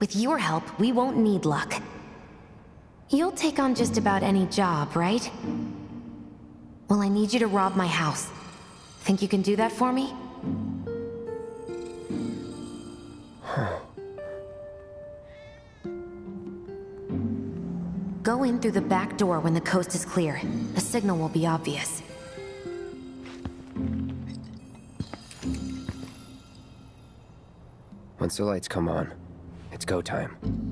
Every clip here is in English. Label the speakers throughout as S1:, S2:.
S1: With your help, we won't need luck. You'll take on just about any job, right? Well, I need you to rob my house. Think you can do that for me? Go in through the back door when the coast is clear. A signal will be obvious.
S2: Once the lights come on, go time.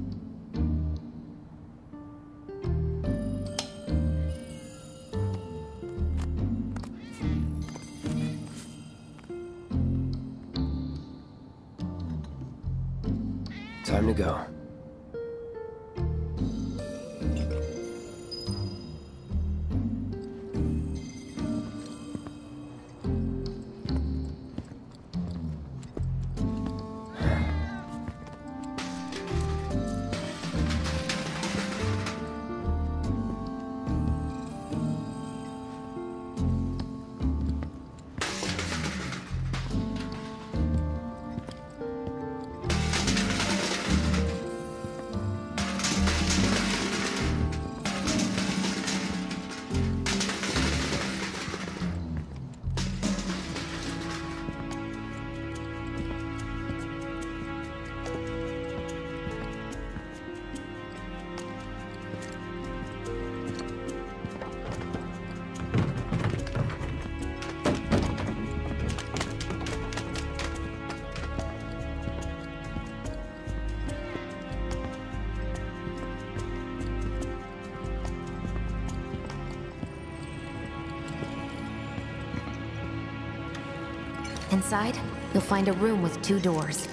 S1: Inside, you'll find a room with two doors.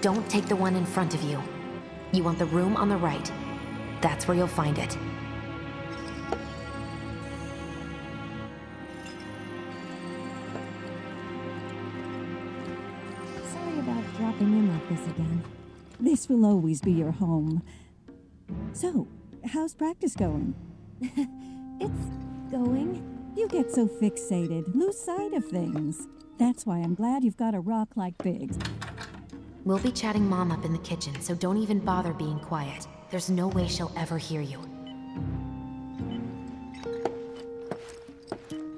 S1: Don't take the one in front of you. You want the room on the right. That's where you'll find it.
S3: Sorry about dropping in like this again. This will always be your home. So, how's practice going? it's going. You get so fixated, lose sight of things. That's why I'm glad you've got a rock like Biggs.
S1: We'll be chatting Mom up in the kitchen, so don't even bother being quiet. There's no way she'll ever hear you.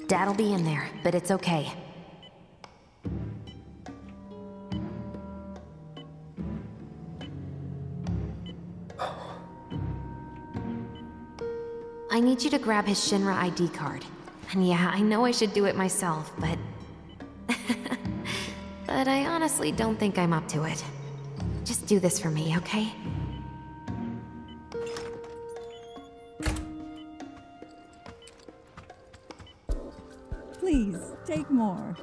S1: Dad'll be in there, but it's okay. I need you to grab his Shinra ID card. And yeah, I know I should do it myself, but... but I honestly don't think I'm up to it. Just do this for me, okay?
S3: Please, take more.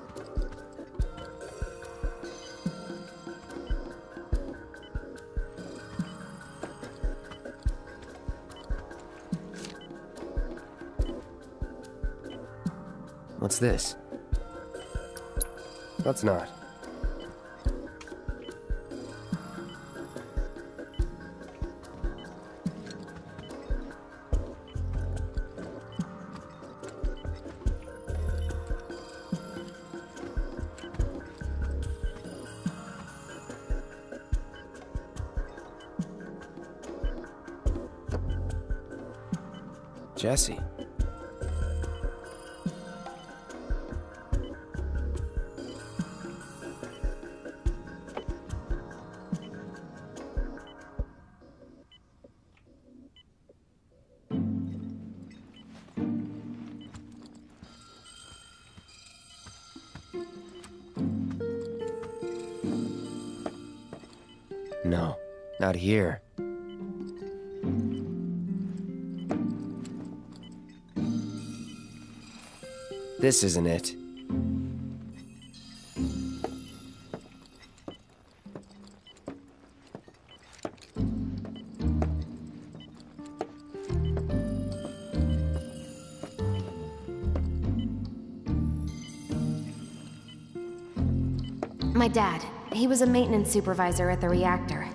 S2: This? That's not. Jessie. Not here. This isn't it.
S1: My dad. He was a maintenance supervisor at the reactor.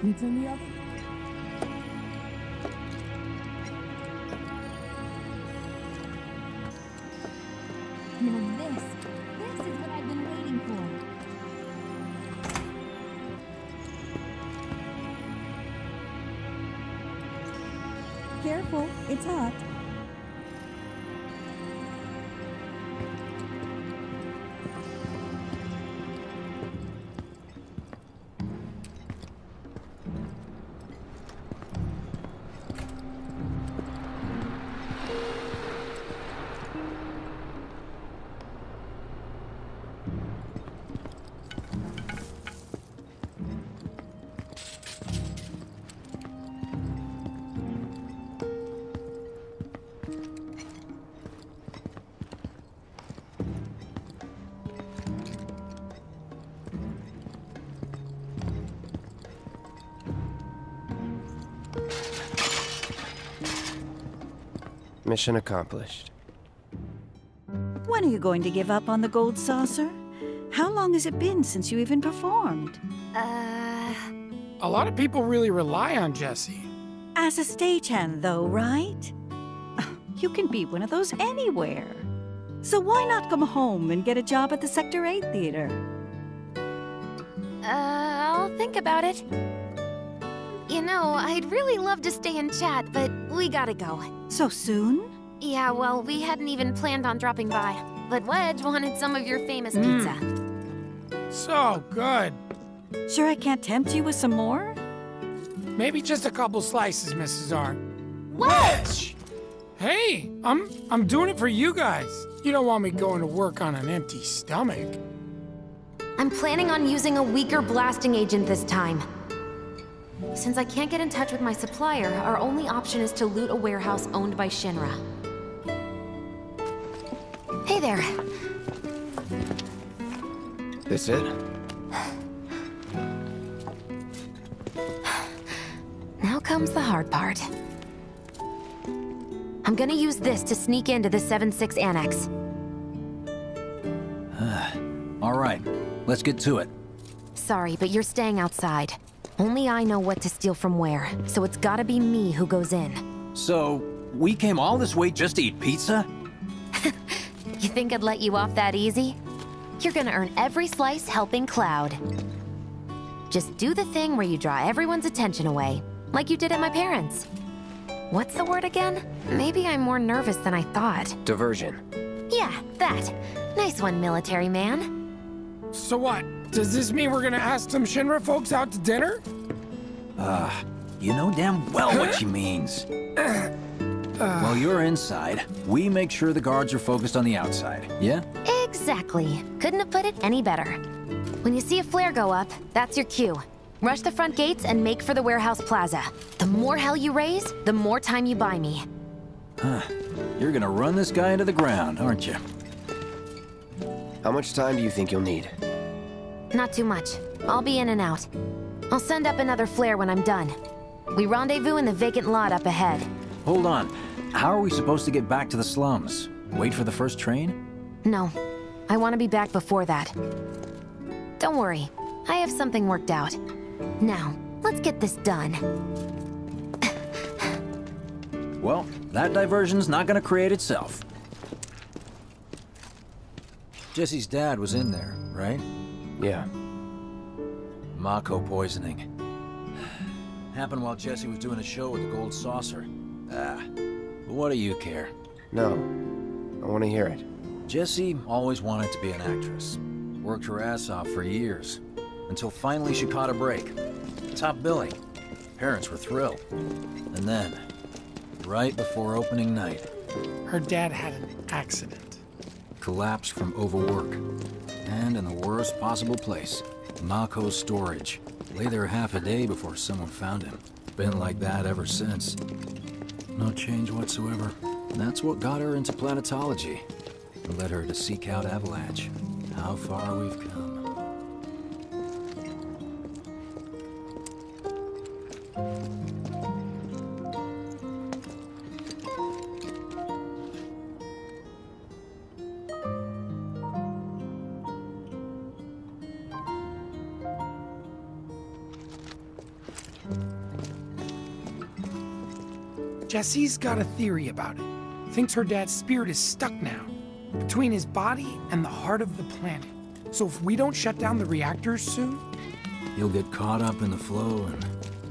S4: Pizza in the oven?
S3: Now this, this is what I've been waiting for. Careful, it's hot.
S2: Mission accomplished.
S5: When are you going to give up on the gold saucer? How long has it been since you even performed?
S1: Uh...
S6: A lot of people really rely on Jessie.
S5: As a stagehand, though, right? You can be one of those anywhere. So why not come home and get a job at the Sector 8 Theater?
S1: Uh, I'll think about it. You know, I'd really love to stay and chat, but we gotta go.
S5: So soon?
S1: Yeah, well, we hadn't even planned on dropping by. But Wedge wanted some of your famous
S5: Mm.
S1: pizza.
S6: So good.
S5: Sure I can't tempt you with some more?
S6: Maybe just a couple slices, Mrs. R.
S1: Wedge!
S6: Hey, I'm I'm doing it for you guys. You don't want me going to work on an empty stomach.
S1: I'm planning on using a weaker blasting agent this time. Since I can't get in touch with my supplier, our only option is to loot a warehouse owned by Shinra. Hey there.
S2: This it?
S1: Now comes the hard part. I'm gonna use this to sneak into the 7-6 Annex.
S7: All right, let's get to it.
S1: Sorry, but you're staying outside. Only I know what to steal from where, so it's gotta be me who goes in.
S7: So, we came all this way just to eat pizza?
S1: You think I'd let you off that easy? You're gonna earn every slice helping Cloud. Just do the thing where you draw everyone's attention away, like you did at my parents'. What's the word again? Maybe I'm more nervous than I thought.
S2: Diversion.
S1: Yeah, that. Nice one, military man.
S6: So what? Does this mean we're gonna ask some Shinra folks out to dinner?
S7: Ah, you know damn well what she means. While you're inside, we make sure the guards are focused on the outside, yeah?
S1: Exactly. Couldn't have put it any better. When you see a flare go up, that's your cue. Rush the front gates and make for the warehouse plaza. The more hell you raise, the more time you buy me. Huh.
S7: You're gonna run this guy into the ground, aren't you?
S2: How much time do you think you'll need?
S1: Not too much. I'll be in and out. I'll send up another flare when I'm done. We rendezvous in the vacant lot up ahead.
S7: Hold on. How are we supposed to get back to the slums? Wait for the first train?
S1: No, I want to be back before that. Don't worry, I have something worked out. Now, let's get this done.
S7: Well, that diversion's not gonna create itself. Jessie's dad was in there, right?
S2: Yeah.
S7: Mako poisoning. Happened while Jessie was doing a show with the Gold Saucer. Ah, but what do you care?
S2: No. I want to hear it.
S7: Jessie always wanted to be an actress. Worked her ass off for years. Until finally she caught a break. Top billing. Parents were thrilled. And then, right before opening night,
S6: Her dad had an accident.
S7: collapsed from overwork. And in the worst possible place, Mako's storage. Lay there half a day before someone found him. Been like that ever since. No change whatsoever. That's what got her into planetology. And led her to seek out Avalanche. How far we've come.
S6: Jessie's got a theory about it. Thinks her dad's spirit is stuck now, between his body and the heart of the planet. So if we don't shut down the reactors soon,
S7: You'll get caught up in the flow and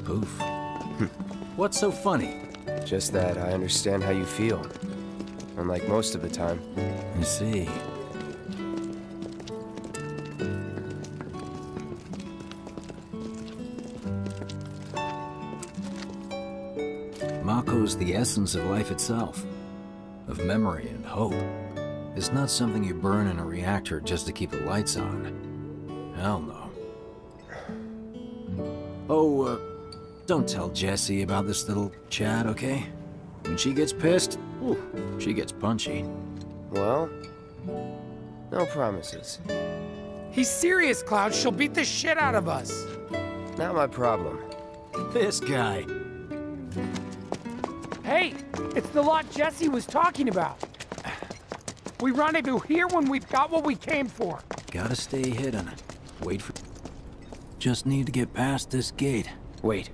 S7: poof. What's so funny?
S2: Just that I understand how you feel. Unlike most of the time.
S7: You see. The essence of life itself, of memory and hope. It's not something you burn in a reactor just to keep the lights on. Hell no. Oh, uh, don't tell Jessie about this little chat, okay? When she gets pissed, whew, she gets punchy.
S2: Well, no promises.
S6: he's serious, Cloud. She'll beat the shit out of us.
S2: Not my problem.
S7: This guy.
S6: Hey, it's the lot Jessie was talking about. We rendezvous here when we've got what we came for.
S7: Gotta stay hidden. Wait for... Just need to get past this gate.
S2: Wait.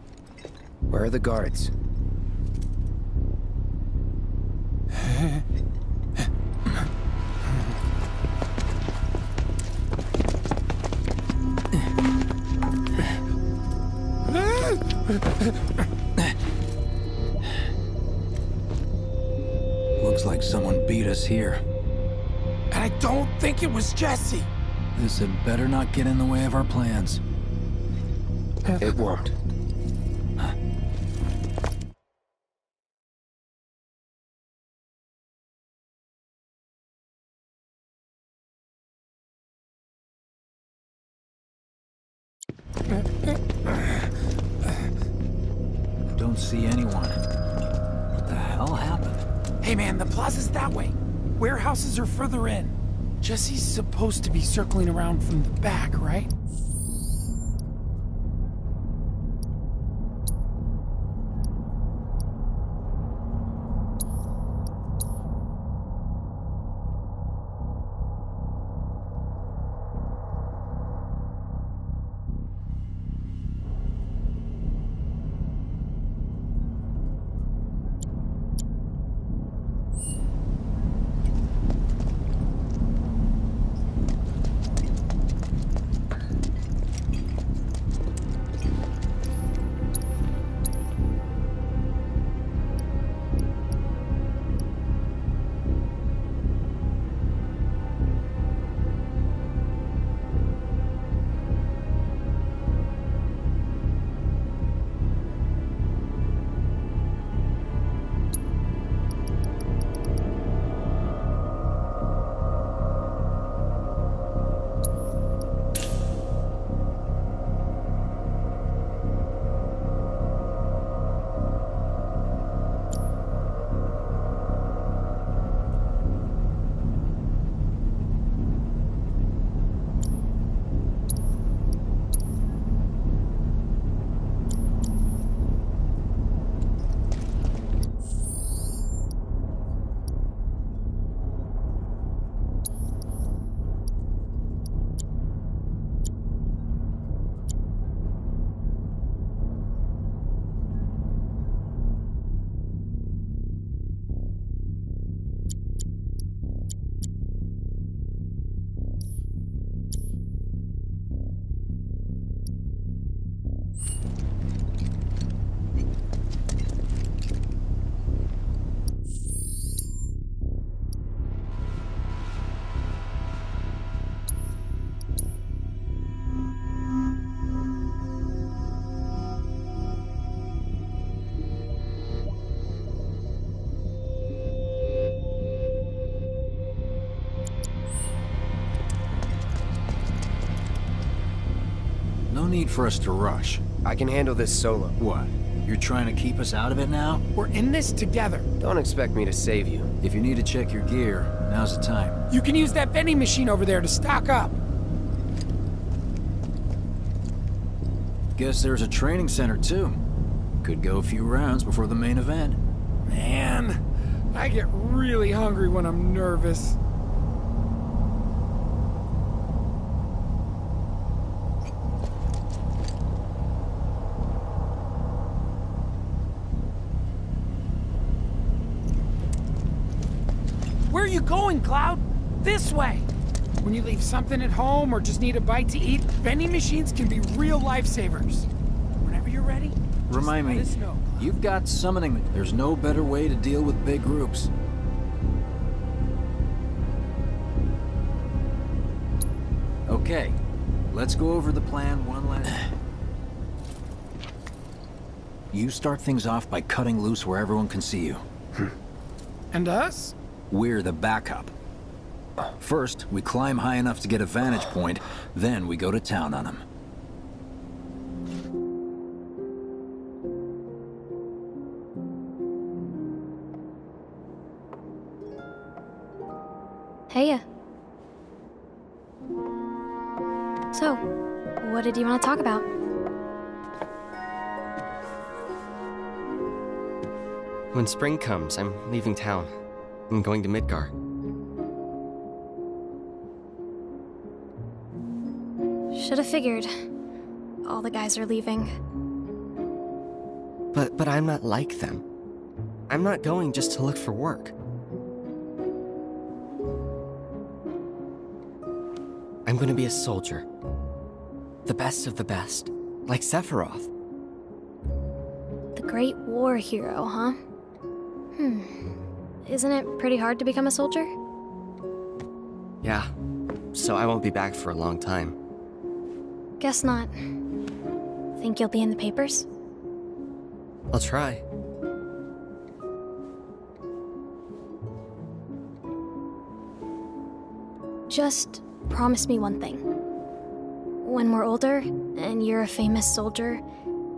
S2: Where are the guards?
S7: Looks like someone beat us here.
S6: And I don't think it was Jessie.
S7: This had better not get in the way of our plans.
S2: It won't.
S6: Jessie's supposed to be circling around from the back, right?
S7: Need for us to rush.
S2: I can handle this solo.
S7: What? You're trying to keep us out of it now?
S6: We're in this together.
S2: Don't expect me to save you.
S7: If you need to check your gear, now's the time.
S6: You can use that vending machine over there to stock up.
S7: Guess there's a training center too. Could go a few rounds before the main event.
S6: Man, I get really hungry when I'm nervous. Going, Cloud? This way! When you leave something at home or just need a bite to eat, vending machines can be real lifesavers. Whenever you're ready,
S7: Remind me,
S6: know.
S7: you've got summoning. There's no better way to deal with big groups. Okay, let's go over the plan one last You start things off by cutting loose where everyone can see you.
S6: And us?
S7: We're the backup. First, we climb high enough to get a vantage point, then we go to town on them.
S8: Heya. So, what did you want to talk about?
S9: When spring comes, I'm leaving town. I'm going to Midgar.
S8: Should have figured. All the guys are leaving.
S9: But but I'm not like them. I'm not going just to look for work. I'm going to be a soldier. The best of the best, like Sephiroth.
S8: The Great War hero, huh? Hmm. Isn't it pretty hard to become a soldier?
S9: Yeah. So I won't be back for a long time.
S8: Guess not. Think you'll be in the papers?
S9: I'll try.
S8: Just promise me one thing. When we're older, and you're a famous soldier,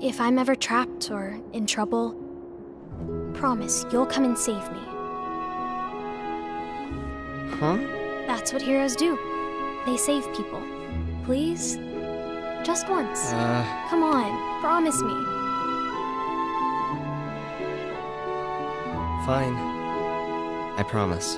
S8: if I'm ever trapped or in trouble, promise you'll come and save me.
S9: Huh?
S8: That's what heroes do. They save people. Please? Just once.
S9: Uh,
S8: Come on, promise me.
S9: fine. I promise.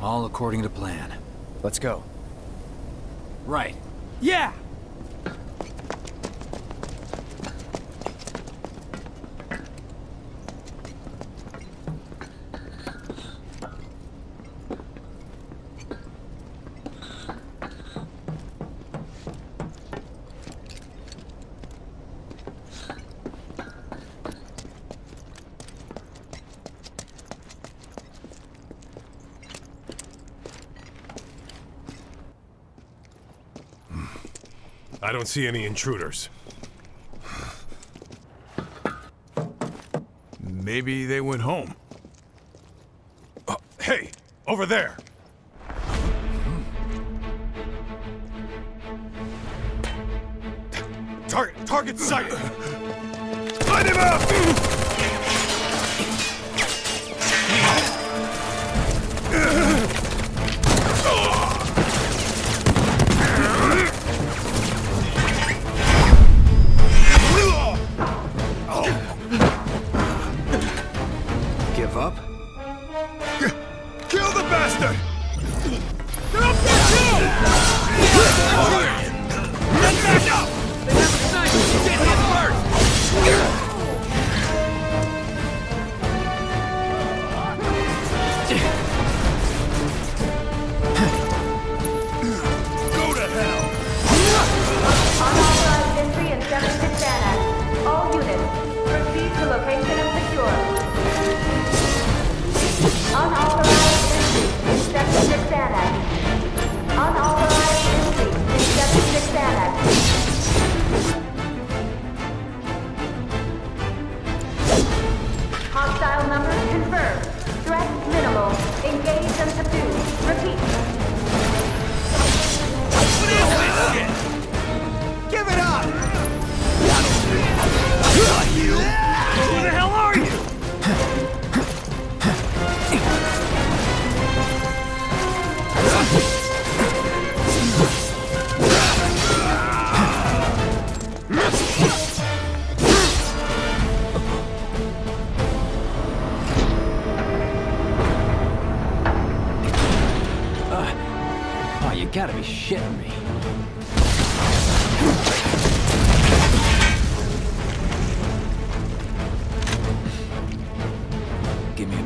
S7: All according to plan.
S2: Let's go.
S7: Right.
S6: Yeah!
S10: Don't see any intruders. Maybe they went home. Uh, hey, over there! Target, target sight! Light him up!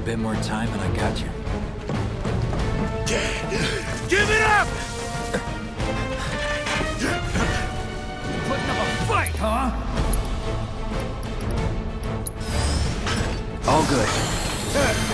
S7: bit more time and I got you.
S10: Give it up! Putting up a fight, huh?
S2: All good.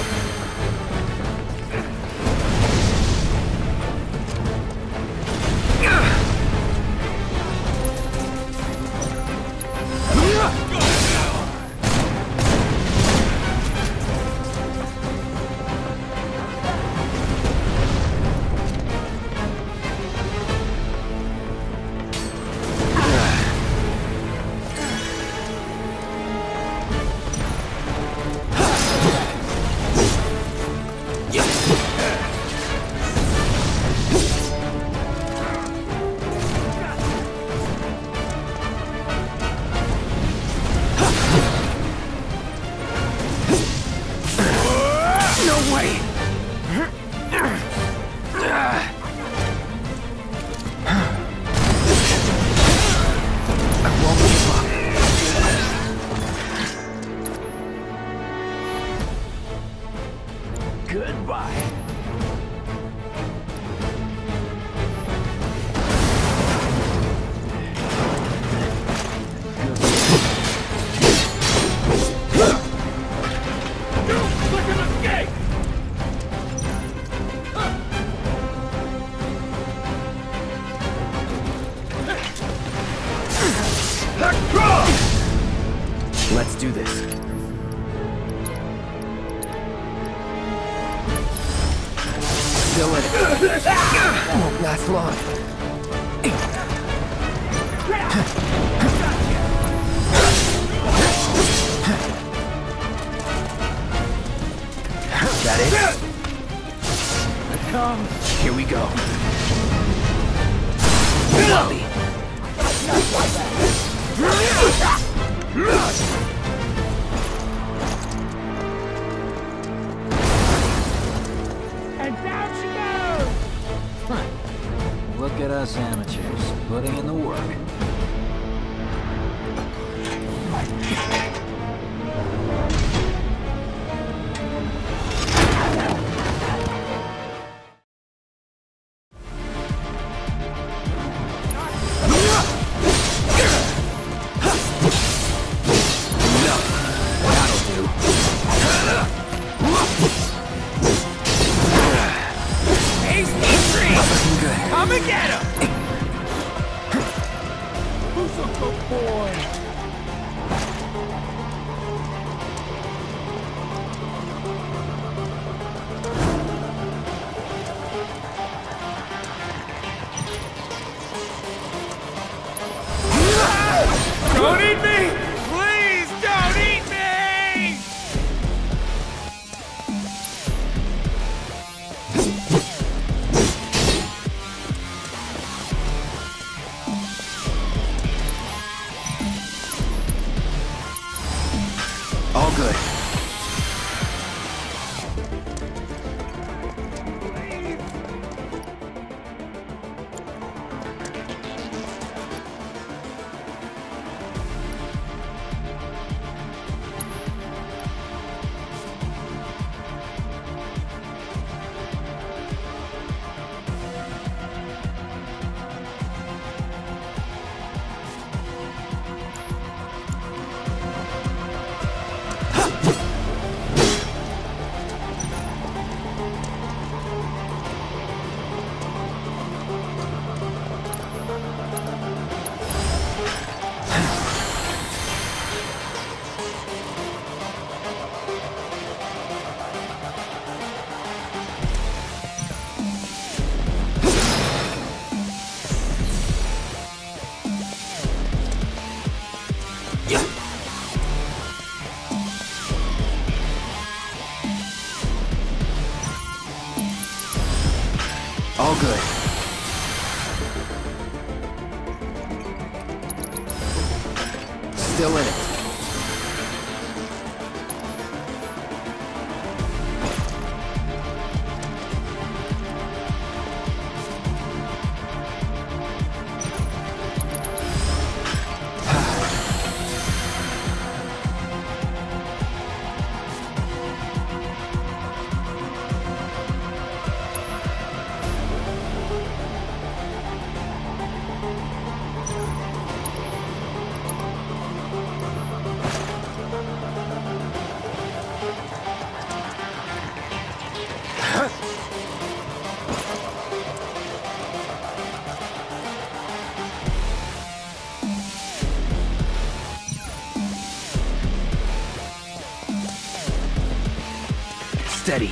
S11: Steady.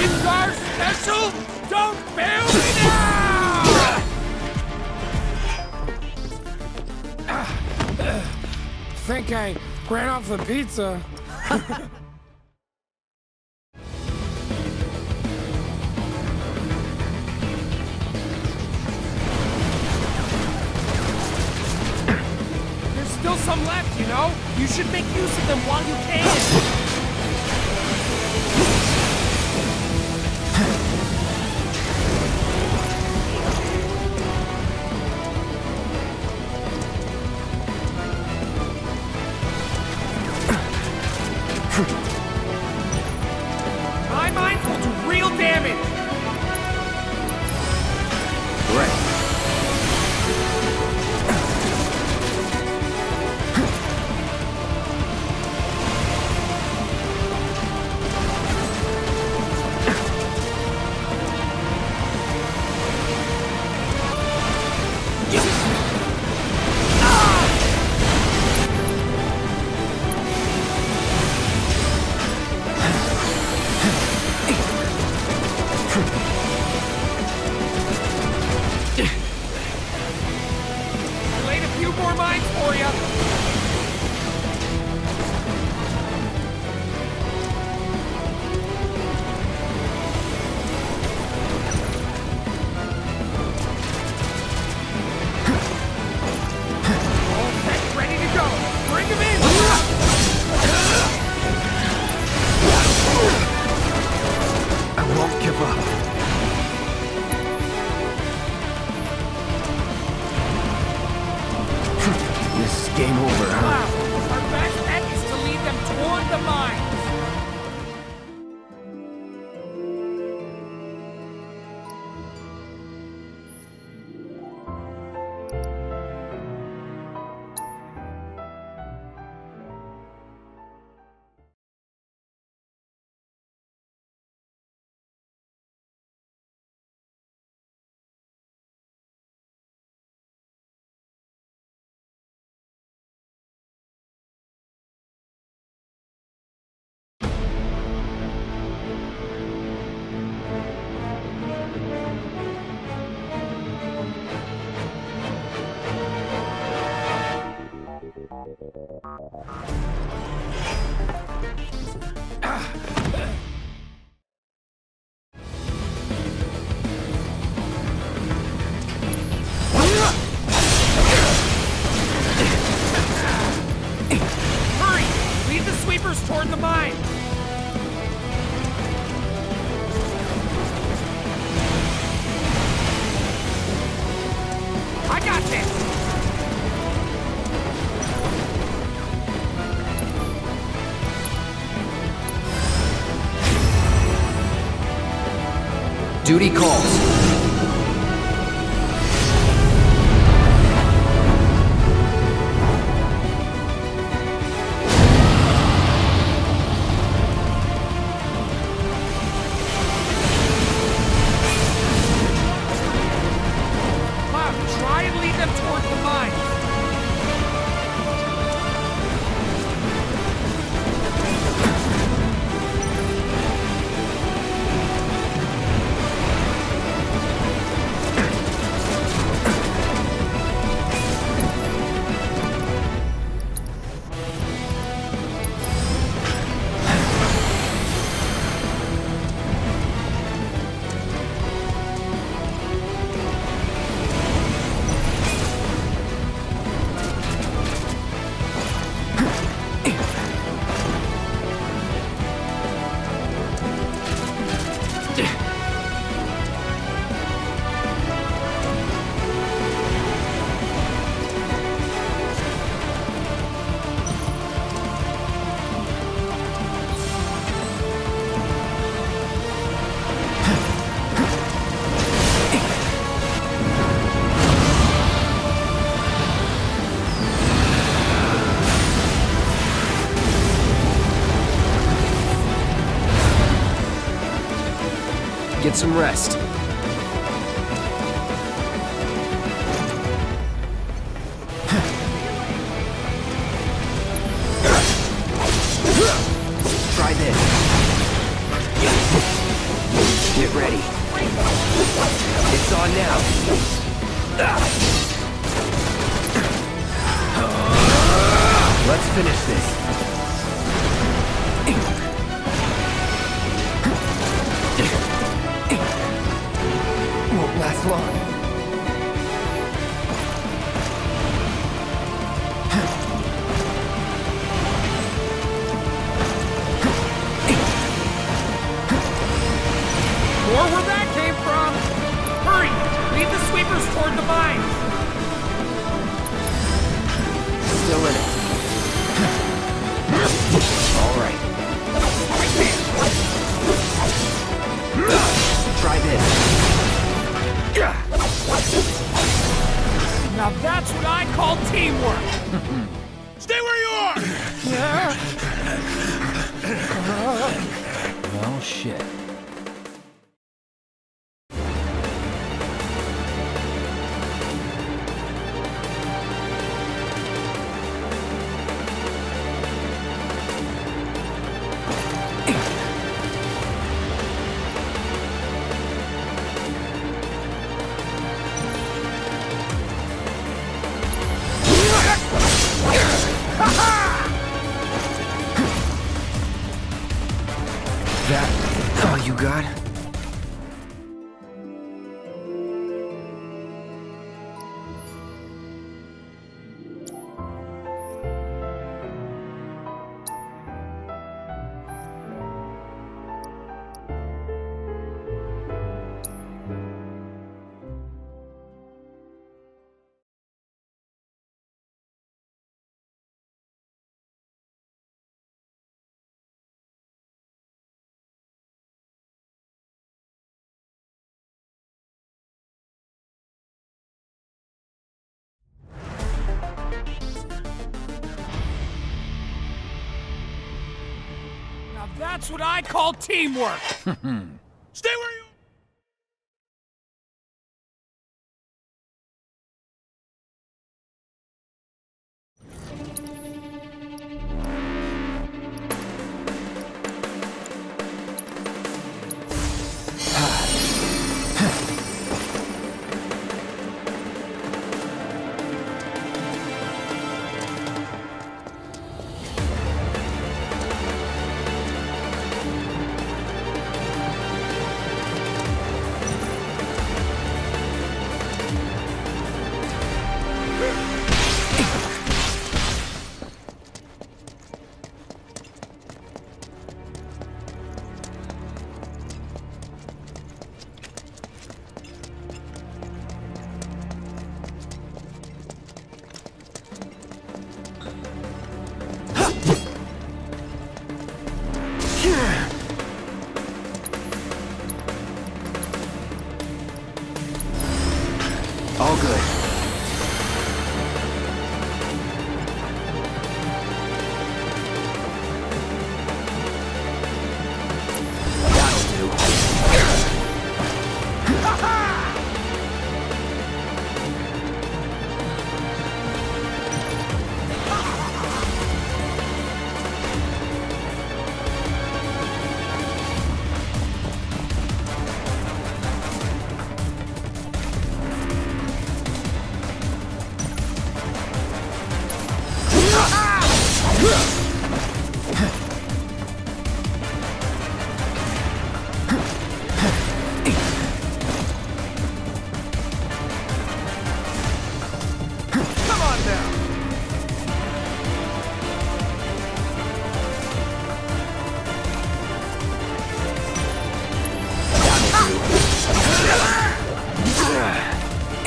S6: It's our special! Don't fail me now! Think I ran off the pizza. Thank you.
S2: Duty calls. some rest.
S6: That's what I call teamwork.
S10: Stay where you are.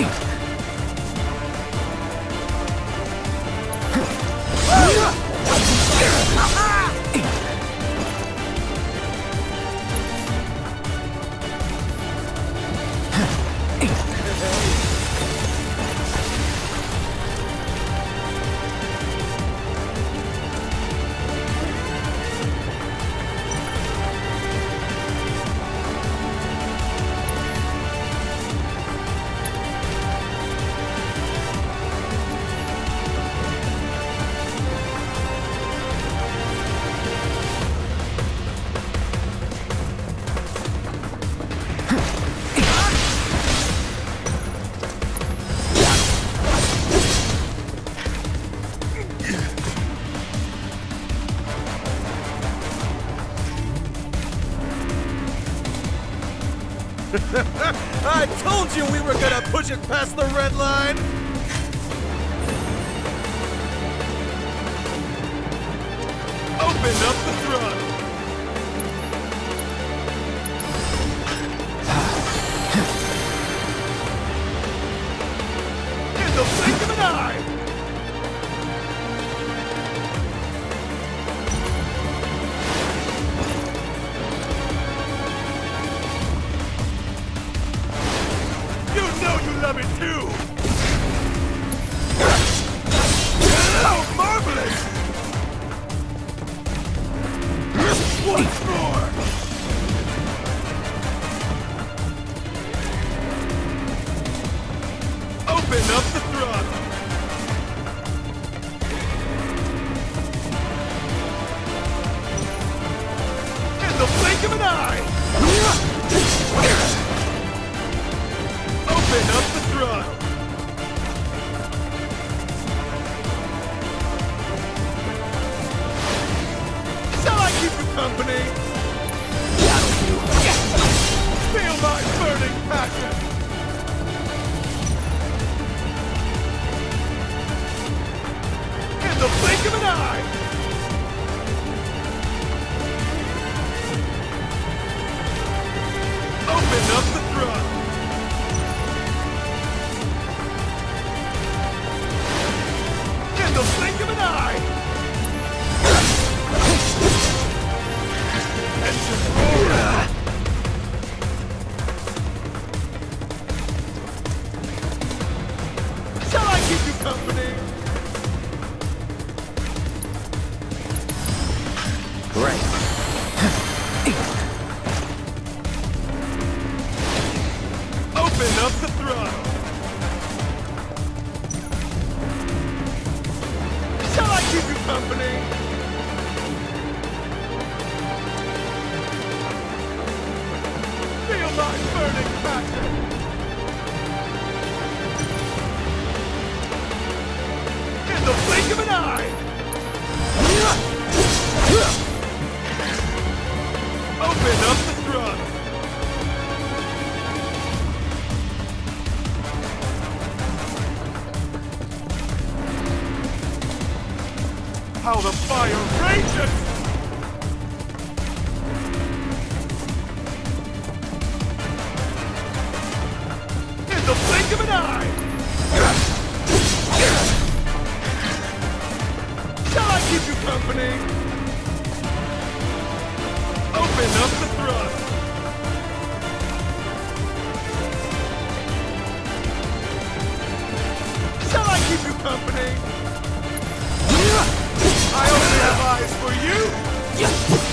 S11: Hey! Push it past the red line!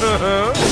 S10: You!